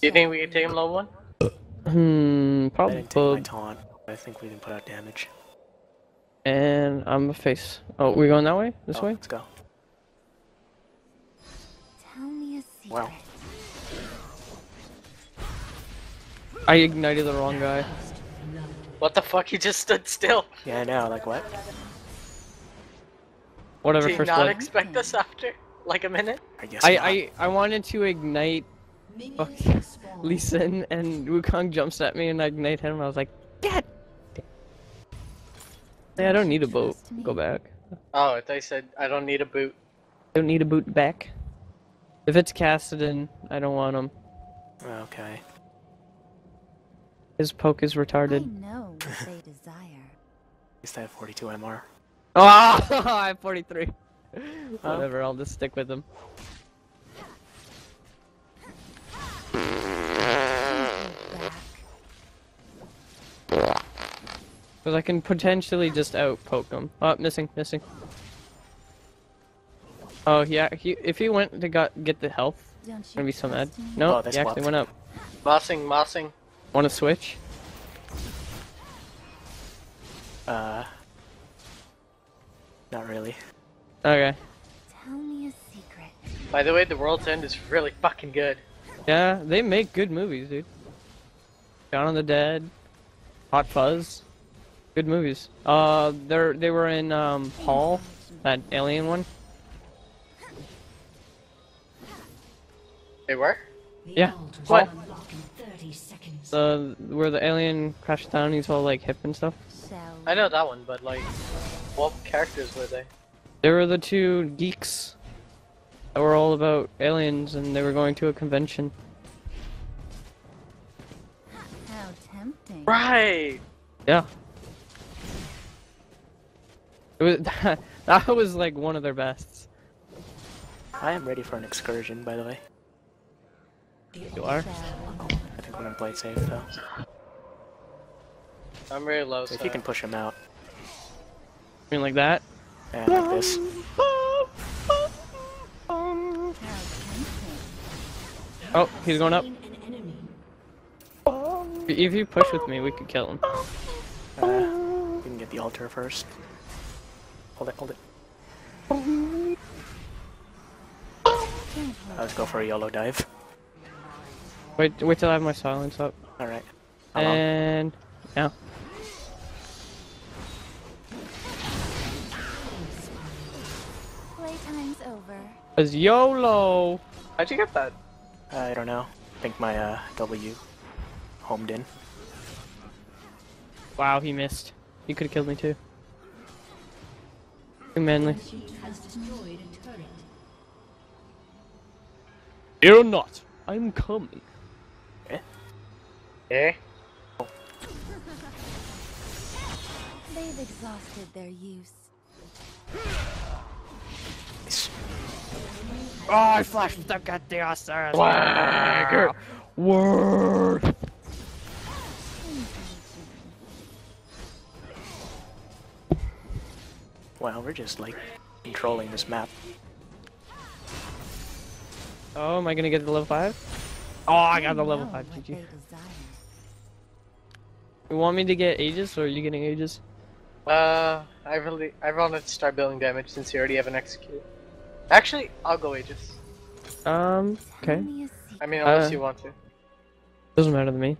Do you think we can take him level one? Hmm, I probably. didn't take my taunt. I think we can put out damage. And I'm a face. Oh, we going that way? This Oh, way? Let's go. Tell me a secret. Wow. I ignited the wrong guy. What the fuck? He just stood still. Yeah, I know. Like what? Whatever, Did you first not blood. expect us after like a minute? I guess. I, not. I, I wanted to ignite fuck, Lee Sin and Wukong jumps at me and I ignite him I was like, God damn. Yeah, I don't need a boat. Go back. Oh, I thought said I don't need a boot. I Don't need a boot back. If it's Kassadin, I don't want him. Okay. His poke is I retarded. know what they desire. At least I have 42 MR. Oh, ah, I have 43. Whatever, I'll just stick with him. Because I can potentially just out poke him. Oh, missing, missing. Oh, yeah, he, if he went to got, get the health, Don't gonna be so mad. trust me? No, Oh, he actually swapped. went up. Mossing, mossing. Want to switch? Uh. Not really. Okay. Tell me a secret. By the way, The World's End is really fucking good. Yeah, they make good movies, dude. Dawn of the Dead, Hot Fuzz, good movies. Uh, they're they were in um Paul, that alien one. They were? Yeah. What? The where the alien crashed down, he's all like hip and stuff. I know that one, but like, what characters were they? They were the two geeks that were all about aliens, and they were going to a convention. How tempting. Right. Yeah. It was that, that was like one of their bests. I am ready for an excursion, by the way. You are? I think we're gonna play it safe though. I'm really low. So if you can push him out, I mean, like that. and like this. Oh, he's going up. If you push with me, we could kill him. Uh, we can get the altar first. Hold it, hold it. Can't Let's go for a YOLO dive. Wait, wait till I have my silence up. Alright. How long? And now. Playtime's over. Cause YOLO. how'd you get that? I don't know. I think my uh, W homed in. Wow, he missed. He could have killed me too. Too manly. Fear not, I'm coming. Eh? They've exhausted their use. Nice. Oh, I flashed the goddamn stars. Swagger. Word. Wow, we're just like controlling this map. Oh, am I gonna get the level five? Oh, I got the level five. what GG. You want me to get Aegis, or are you getting Aegis? Uh, I really, I wanted to start building damage since you already have an execute. Actually, I'll go Aegis. Um. Okay. me a secret. I mean, unless Uh, you want to. Doesn't matter to me.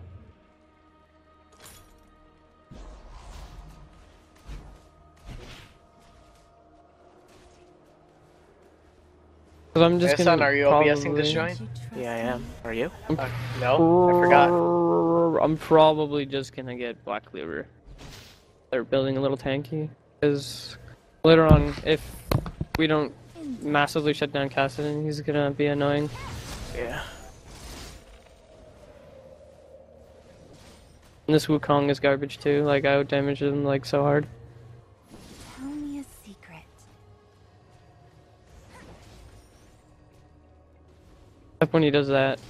Cause I'm just Hey, gonna son, are you OBSing this joint? Don't you trust Yeah, I am. Are you? Uh, no, I forgot. I'm probably just gonna get Black Cleaver. They're building a little tanky. Cause later on, if we don't massively shut down Kassadin, he's gonna be annoying. Yeah. And this Wukong is garbage too. Like I would damage him like so hard. Tell me a secret. Except when he does that.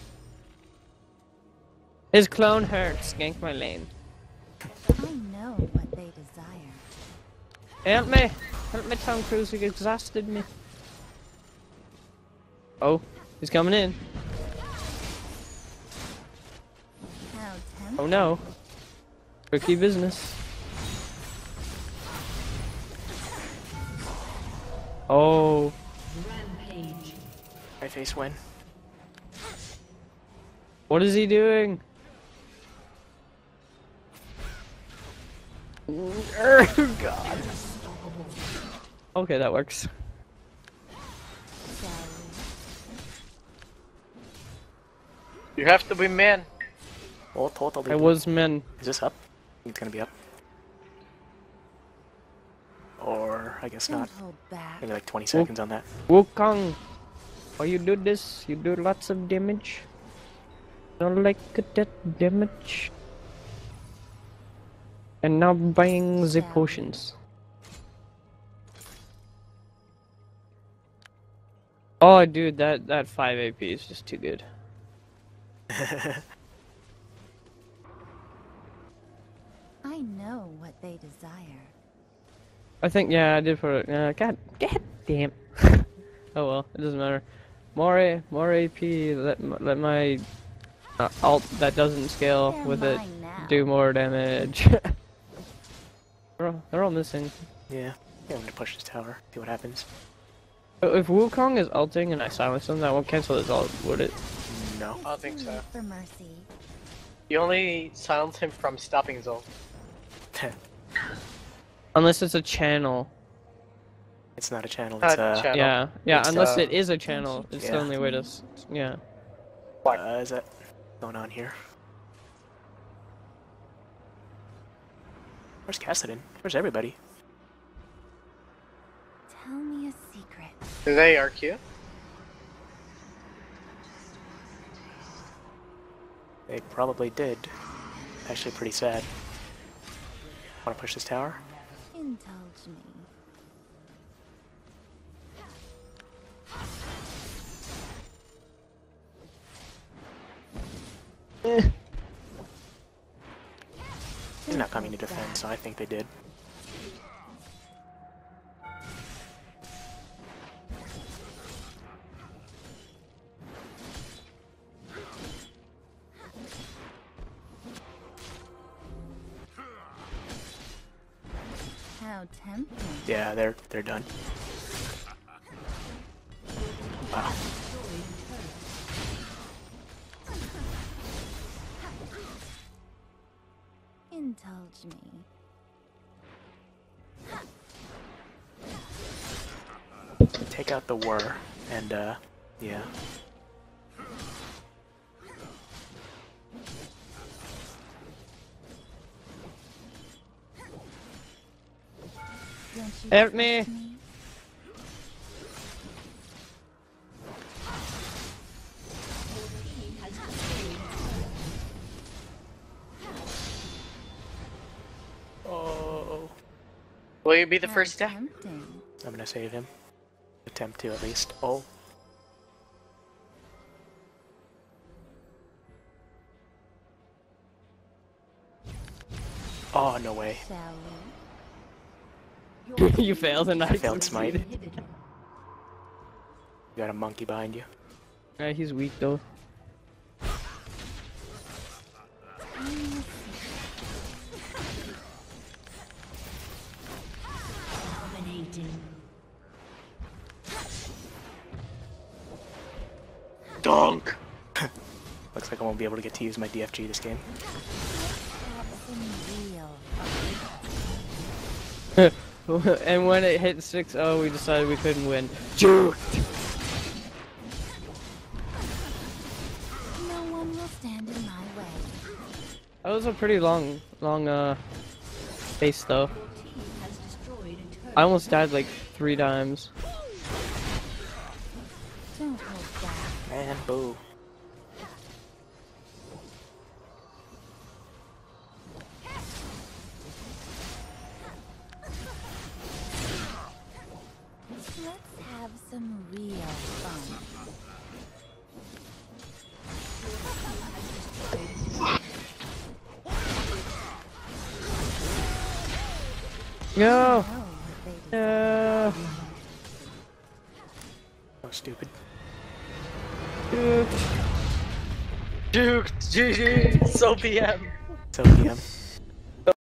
His clone hurts. Gank my lane. I know what they desire. Help me! Help me, Tom Cruise. He exhausted me. Oh, he's coming in. Oh no. Tricky business. Oh, My face win. what is he doing? Oh god. Okay, that works. You have to be man. Oh, totally. I was men. Is this up? It's gonna be up. Or I guess we? not. Don't. Maybe like 20 seconds on that. Wukong, why you do this? You do lots of damage. Don't like that damage. And now buying the potions. Oh, dude, that that five AP is just too good. I know what they desire. I think yeah, I did for uh, God, God damn. oh well, it doesn't matter. More more AP. Let let my uh, alt that doesn't scale They're with it now. do more damage. they're, all, they're all missing. yeah. Yeah, I'm gonna push this tower. See what happens. So if Wukong is ulting and I silence him, that won't cancel his ult, would it? No. I don't think so. For mercy. You only silence him from stopping his ult. Unless it's a channel. it's not a channel. Not It's a uh, channel. Yeah, yeah. It's, unless uh, it is a channel, it's the only way to. s- Yeah. uh, is that going on here? Where's Kassadin? Where's everybody? Tell me a secret. Do they RQ? They probably did. Actually, pretty sad. Want to push this tower? Indulge me. Eh. He's not coming to defend, so I think they did. How tempting. Yeah, they're they're done. Wow. Indulge me. Take out the whir, and uh, yeah. Help me. Oh. Will you be the first step? tempting. I'm gonna save him. Attempt to at least. Oh. Oh, no way. You failed and I, failed smite. You got a monkey behind you. Yeah, he's weak though. Tell me a secret. Donk! Looks like I won't be able to get to use my DFG this game. Have some real. and when it hit 6-0, we decided we couldn't win. No one will stand in my way. That was a pretty long, long, uh, face though. I almost died like three times. Don't hold back. And boo. No! Know what they desire. No! Oh, stupid. Duke. Duke, GG, so PM. OPM.